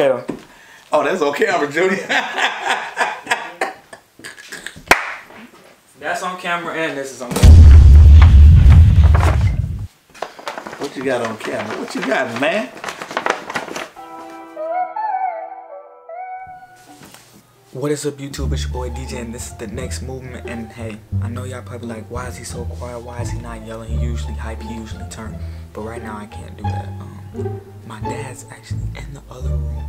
Okay. Oh, that's on camera, Junior. That's on camera and this is on camera. what you got on camera? What you got, man? What is up YouTube, it's your boy DJ and this is the next movement and hey, I know y'all probably like why is he so quiet, why is he not yelling, he usually hype, he usually turn, but right now I can't do that. Um, my dad's actually in the other room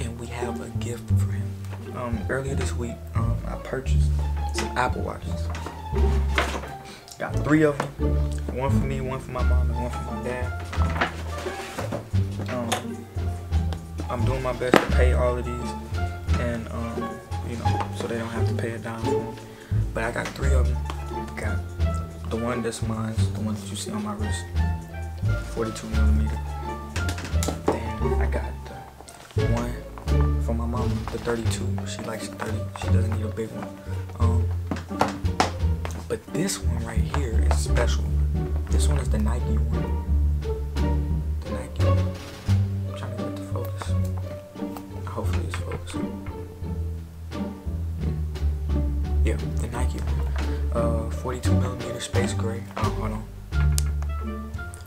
and we have a gift for him. Um, earlier this week, um, I purchased some Apple Watches. Got three of them, one for me, one for my mom, and one for my dad. Um, I'm doing my best to pay all of these and um, you know, so they don't have to pay a dime. But I got three of them. Got the one that's mine, the one that you see on my wrist, 42 millimeter. Then I got the one from my mom, the 32. She likes 30. She doesn't need a big one. Um, but this one right here is special. This one is the Nike one.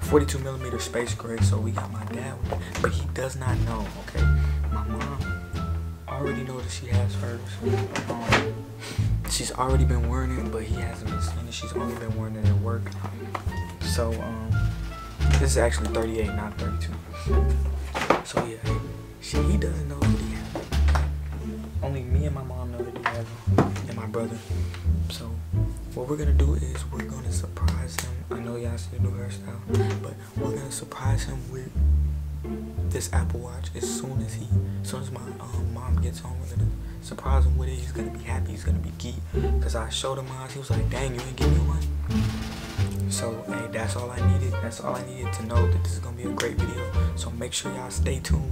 42 millimeter space gray. So we got my dad but he does not know. Okay, my mom already knows that she has hers. Um, she's already been wearing it, but he hasn't been seeing it. She's only been wearing it at work. So um, this is actually 38, not 32. So yeah, she, he doesn't know that he has. Only me and my mom know that he has and my brother. So what we're gonna do is we're gonna surprise him. I know y'all see the new hairstyle, but we're gonna surprise him with this Apple Watch as soon as he, as soon as my um, mom gets home. We're gonna surprise him with it. He's gonna be happy. He's gonna be geeked. Cause I showed him mine. He was like, "Dang, you ain't give me one." So hey, that's all I needed. That's all I needed to know that this is gonna be a great video. So make sure y'all stay tuned.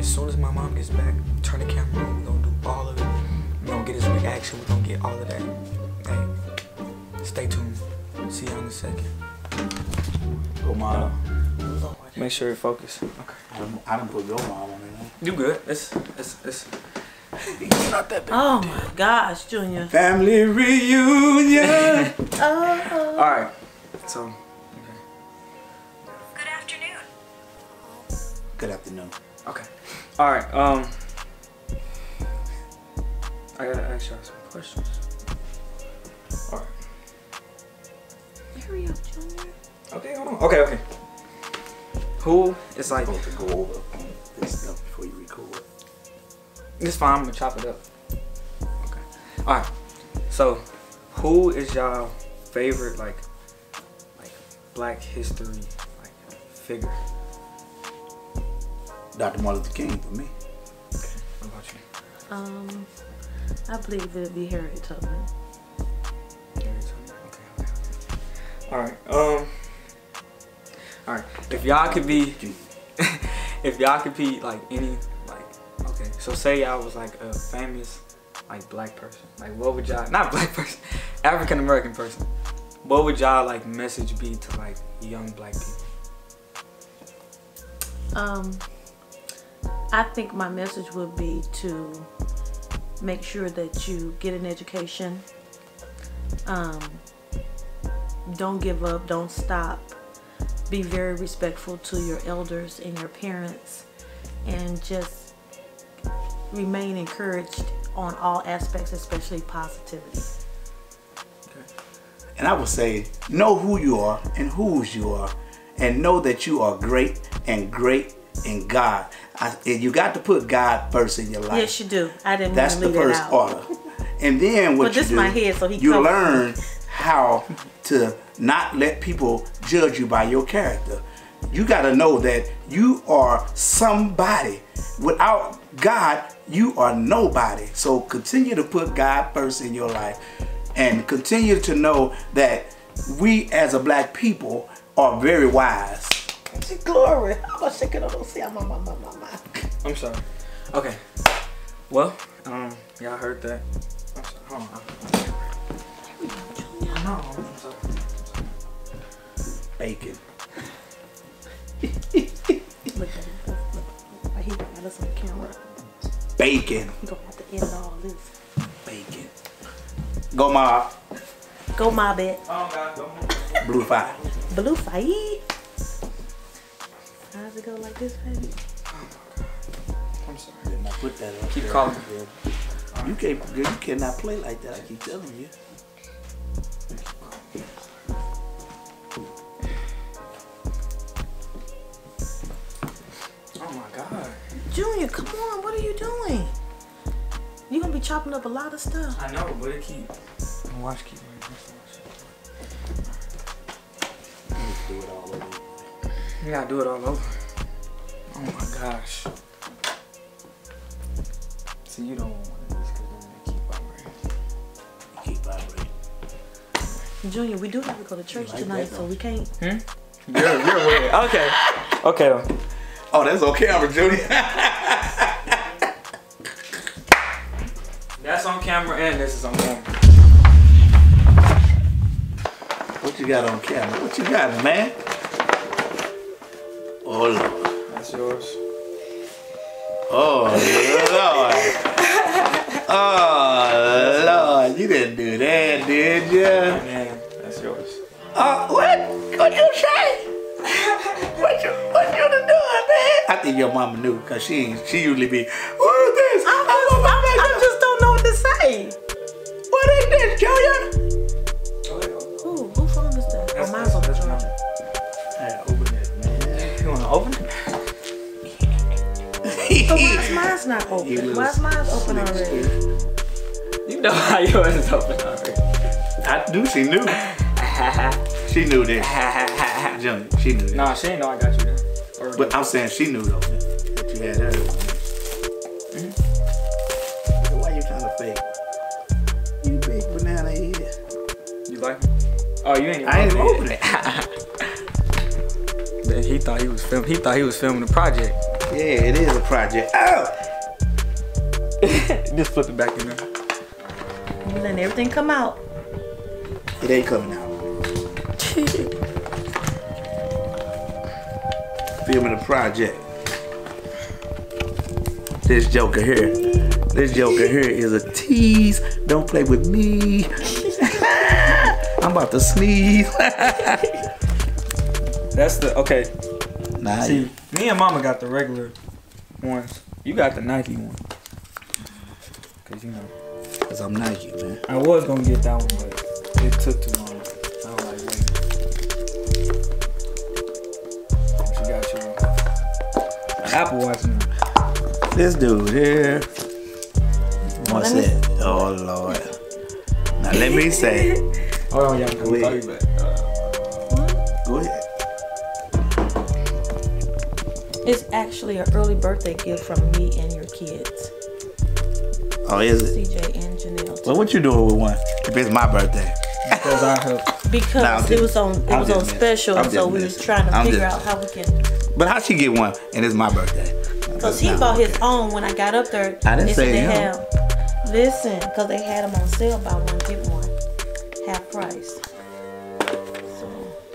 As soon as my mom gets back, turn the camera on. We're gonna do all of it. We're gonna get his reaction. We're gonna get all of that. Hey, stay tuned. See y'all in a second. Go, mom. Make sure you focus. Okay. I done, I done put your mom on there. You good? It's it's it's. It's not that big. Oh my gosh, Junior. Family reunion. Oh. All right. So. Okay. Good afternoon. Good afternoon. Okay. All right. Um. I gotta ask y'all some questions. Hurry up, Junior. Okay. Hold on. Okay. Okay. Who is like? supposed to go over this stuff before you record. It's fine. I'm gonna chop it up. Okay. All right. So, who is y'all favorite like, like Black History like figure? Dr. Martin Luther King for me. Okay. What about you? Um, I believe it'd be Harriet Tubman. Okay. All right. Um. All right. If y'all could be, if y'all could be like any, like, okay. So say y'all was like a famous, like black person. Like, what would y'all? Not black person, African American person. What would y'all like message be to like young black people? Um, I think my message would be to make sure that you get an education. Um, don't give up. Don't stop. Be very respectful to your elders and your parents, and just remain encouraged on all aspects, especially positivity. And I would say, know who you are and whose you are, and know that you are great and great in God. I, and you got to put God first in your life. Yes, you do. I didn't That's want to the first order. And then what But you this do, my head, so he you learn how to not let people judge you by your character. You got to know that you are somebody. Without God, you are nobody. So continue to put God first in your life and continue to know that we as a black people are very wise. Glory. I'm gonna shake it on. See, I'm my, my, my, my. I'm sorry. Okay. Well, um, y'all heard that. I'm sorry. Hold. No, I'm sorry. Bacon. Look at him. Look, look. He got got us on camera. Bacon. You gonna have to edit all this. Bacon. Go mob. Go mob it. Oh God, don't blue fire. Blue fight. How's it go like this, baby? I'm sorry. I did not put that up Keep there. calling. You can't you cannot play like that, I keep telling you. Oh my God. Junior, come on. What are you doing? You gonna be chopping up a lot of stuff. I know, but it keep. Watch keep. Do it all over. You gotta do it all over. Oh my gosh. See, you don't Junior, we do have to go to church like tonight, so we can't. Hmm? You're, you're weird. Okay. Okay. Oh, that's on camera, Junior. That's on camera and this is on camera. what you got on camera? What you got, man? Oh Lord. That's yours. Oh Lord. Oh Lord. You didn't do that, did you? Man, that's yours. Uh, what? What you say? What you what you done doing, man? I think your mama knew, cause she she usually be, what is this? I'm I just, want my I'm, I makeup. just don't know what to say. What is this, Junior? Ooh, who phone is that? That's- oh, mine's on the that's- charger. Hey, open it, man. You wanna open it? So why's mine's not open? little Why's mine open slick already? stick. You know how yours is open already. I knew she knew. She knew that. Junior, she knew that. nah, she ain't know I got you there. Or But I'm saying she knew though that you had her. So why you trying to fake? You big banana head. you like it? Oh, you ain't even I ain't even open open it. Then he thought he was film. He thought he was filming the project. Yeah, it is a project. Oh! Just flip it back in there. You letting everything come out. It ain't coming out. Filming a project. This joker here. This joker here is a tease. Don't play with me. I'm about to sneeze. That's the okay. nah, See, me and Mama got the regular ones. You got the Nike one. Cause you know, Cause I'm Nike, man. I was gonna get that one, but it took too long. Apple Watch now. This dude here. What's Let me- it? Oh Lord. Now let me say. Hold on, y'all. Can Wait. call you back? Uh, Go ahead. It's actually an early birthday gift from me and your kids, Oh, is it? CJ and Janelle. Well, what you doing with one? If it's my birthday. because I help. Nah, Because it was on it I'm was on special, I'm so we was trying to I'm figure just- out how we can. But how she get one and it's my birthday? Cause he bought his own when I got up there. I didn't say they him. have. Listen, cause they had them on sale, buy one get one, half price. So,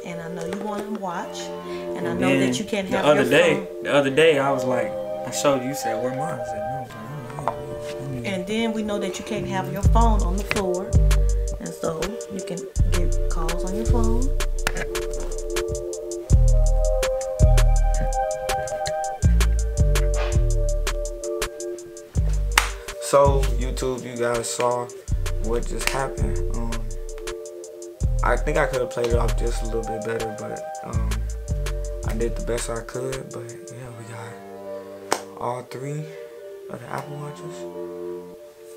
and I know you want to watch, and I know that you can't the have other your day. phone. The other day, I was like, I showed you. You said, "Where mine?" I said, "No." And then we know that you can't have your phone on the floor, and so you can get calls on your phone. So YouTube, you guys saw what just happened. Um, I think I could have played it off just a little bit better, but um, I did the best I could. But yeah, we got all three of the Apple Watches.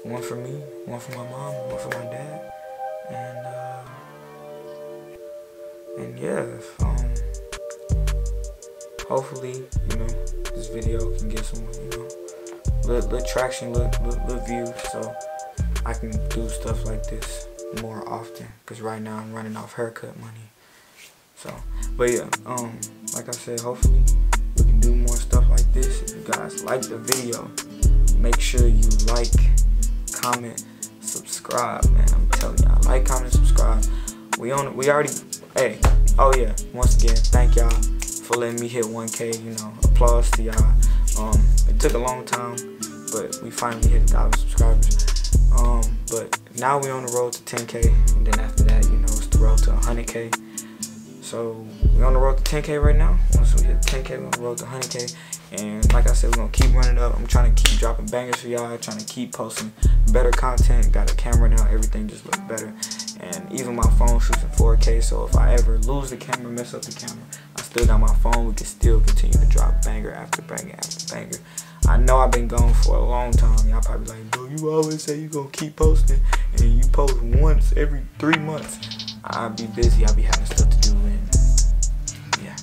One for me, one for my mom, one for my dad, and uh, and yeah, um, hopefully you know this video can get some you know little, little traction, little, little, little views, so I can do stuff like this more often. Cause right now I'm running off haircut money. So, but yeah, um, like I said, hopefully we can do more stuff like this. If you guys like the video, make sure you like, comment, subscribe, man. I'm telling y'all, like, comment, subscribe. We on, we already, hey, oh yeah, once again, thank y'all for letting me hit 1K. You know, applause to y'all. Um, took a long time, but we finally hit a thousand subscribers. Um, but now we're on the road to 10k, and then after that, you know, it's the road to 100k. So we're on the road to 10k right now. Once we hit 10k, we're on the road to 100k. And like I said, we're gonna keep running up. I'm trying to keep dropping bangers for y'all. Trying to keep posting better content. Got a camera now. Everything just looks better. And even my phone shoots in 4K. So if I ever lose the camera, mess up the camera, I still got my phone. We can still continue to drop banger after banger after banger. I know I've been gone for a long time. Y'all probably like, bro, you always say you gonna keep posting, and you post once every three months. I'll be busy. I'll be having stuff to do, and yeah.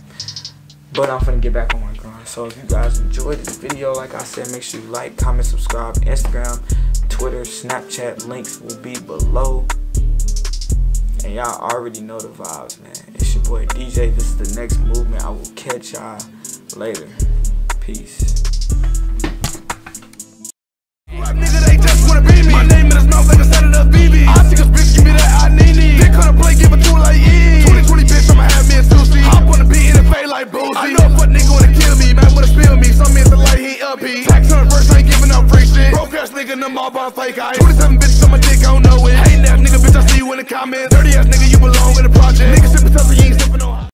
But I'm finna get back on my grind. So if you guys enjoyed this video, like I said, make sure you like, comment, subscribe. Instagram, Twitter, Snapchat links will be below. And y'all already know the vibes, man. It's your boy DJ. This is the next movement. I will catch y'all later. Peace.